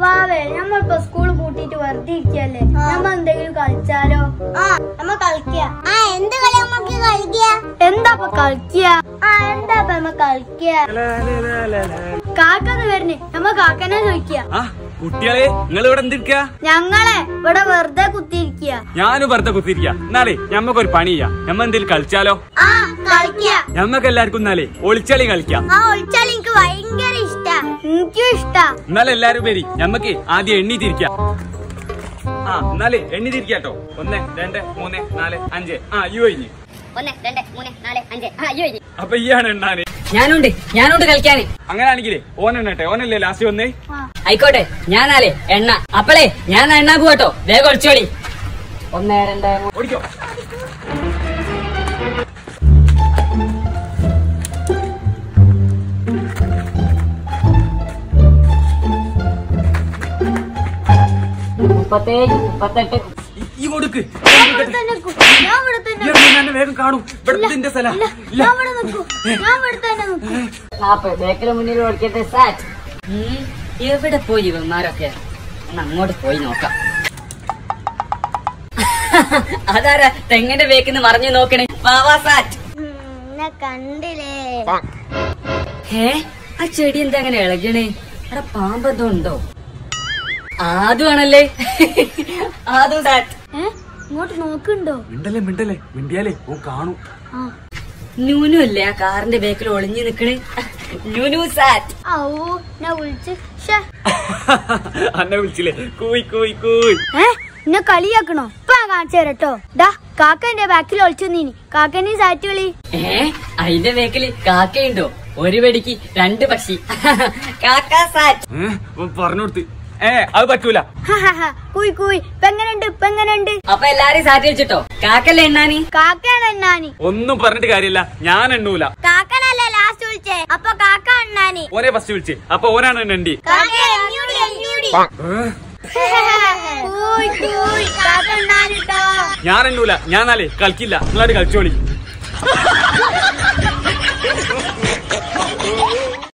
വാവേ നമ്മളിപ്പോ സ്കൂൾ പൂട്ടിട്ട് വെറുതെ ഇരിക്കല്ലേ? നമ്മ എന്തെങ്കിലും കളിച്ചാലോ? ആ നമ്മ കളിക്കുക ആ എന്ത് കളി നമുക്ക് കളിക്കുക എന്താ കളിക്കുക ആ എന്താ നമ്മ കളിക്കുക കാക്കന്ന് വരുന്നേ നമ്മ കാക്കനെ ചോദിക്കുക ആ കുട്ടികളെ നിങ്ങൾ ഇവിടെ എന്തിരിക്ക ഞങ്ങളെ ഇവിടെ വെറുതെ കുത്തിയിരിക്കുക ഞാനും വെറുതെ കുത്തിരിക്ക എന്നാലേ ഞമ്മക്കൊരു പണി ചെയ്യാം ഞമ്മ എന്തെങ്കിലും കളിച്ചാലോ? ഞമ്മക്ക് എല്ലാവർക്കും എന്നാലേ ഒളിച്ചളി കളിക്കാം എന്നാലും എല്ലാരും പേരി ഞമ്മക്ക് ആദ്യം എണ്ണി തിരിക്കാം. ആ എന്നാലേ എണ്ണി തിരിക്കാട്ടോ ഒന്ന് രണ്ട് മൂന്ന് നാല് അഞ്ച്. ആ യു കഴിഞ്ഞ് ഒന്ന് രണ്ട് മൂന്ന് നാല് അഞ്ച്. ആ അയ്യോ ഇരി. അപ്പൊ ഈയാണ് എണ്ണാന്. ഞാനുണ്ട്. ഞാനുണ്ട് കളിക്കാന്. അങ്ങനെയാണെങ്കിലേ ഓനെണ്ണട്ടെ ഓനല്ലേ ലാസ്റ്റ് വന്നേ? ആയിക്കോട്ടെ. ഞാനാലേ എണ്ണ. അപ്പളേ ഞാൻ എണ്ണ പോകട്ടോ വേഗം ഒളിച്ചോളി ഒന്ന് രണ്ട്. ഓടിക്കോ. ഇവിടെ തന്നെ നിൽക്കും. നാപ്പത് ബേക്കറി മുന്നിൽ ഓടിക്കട്ടെ സാറ്റ് എവിടെ പോയി ഇവന്മാരൊക്കെ? ഒന്ന് അങ്ങോട്ട് പോയി നോക്കാം. അതാരാ തെങ്ങിന്റെ ബേക്കിന്ന് മറിഞ്ഞു നോക്കണേ? വാവാ സാറ്റ്. കണ്ടില്ലേ? ഏ ആ ചെടി എന്താ അങ്ങനെ ഇളകണേ? അവിടെ പാമ്പെന്തോ ഉണ്ടോ? ആദ്യമാണല്ലേ ആദ്യം സാറ്റ് ഇങ്ങോട്ട് നോക്കുന്നുണ്ടോ? മിണ്ടല്ലേ മിണ്ടല്ലേ? മിണ്ടിയാലേ ഓ കാണൂ. ന്യൂനു അല്ലേ ആ കാറിന്റെ ബേക്കിൽ ഒളിഞ്ഞു നിക്കണേ? ന്യൂനു സാറ്റ് ഓ ഞാൻ വിളിച്ച്. ഷേ അന്നെ വിളിച്ചില്ലേ? കൂയ് കൂയ് കൂയ്. എന്നെ കളിയാക്കണോ? ഇപ്പൊ കാണിച്ചു തരട്ടോ ഡാ കാക്ക എന്റെ ബാക്കിൽ ഒളിച്ചു നീനി കാക്കനെ സാറ്റ് കളി ഏ അതിന്റെ ബേക്കിൽ കാക്കയുണ്ടോ? ഒരു വെടിക്ക് രണ്ട് പക്ഷി. കാക്ക സാറ്റ് പറഞ്ഞു കൊടുത്ത്. ഏ അത് പറ്റൂല. അപ്പൊ എല്ലാരും സാറ്റി വെച്ചിട്ടോ? കാക്കല്ലേ എണ്ണാനി? കാക്കയാണ് എണ്ണാനി. ഒന്നും പറഞ്ഞിട്ട് കാര്യമില്ല. ഞാൻ എണ്ണൂല. കാക്കനല്ലേ ലാസ്റ്റ് വിളിച്ചേ. അപ്പൊ കാക്ക അണ്ണാനി ഓനെ ഫസ്റ്റ് വിളിച്ച്. അപ്പൊ ഓനാണ് എണ്ണി ഞാൻ എണ്ണൂല. ഞാൻ നാലേ കളിക്കില്ല. നിങ്ങളായിട്ട് കളിച്ചോളി.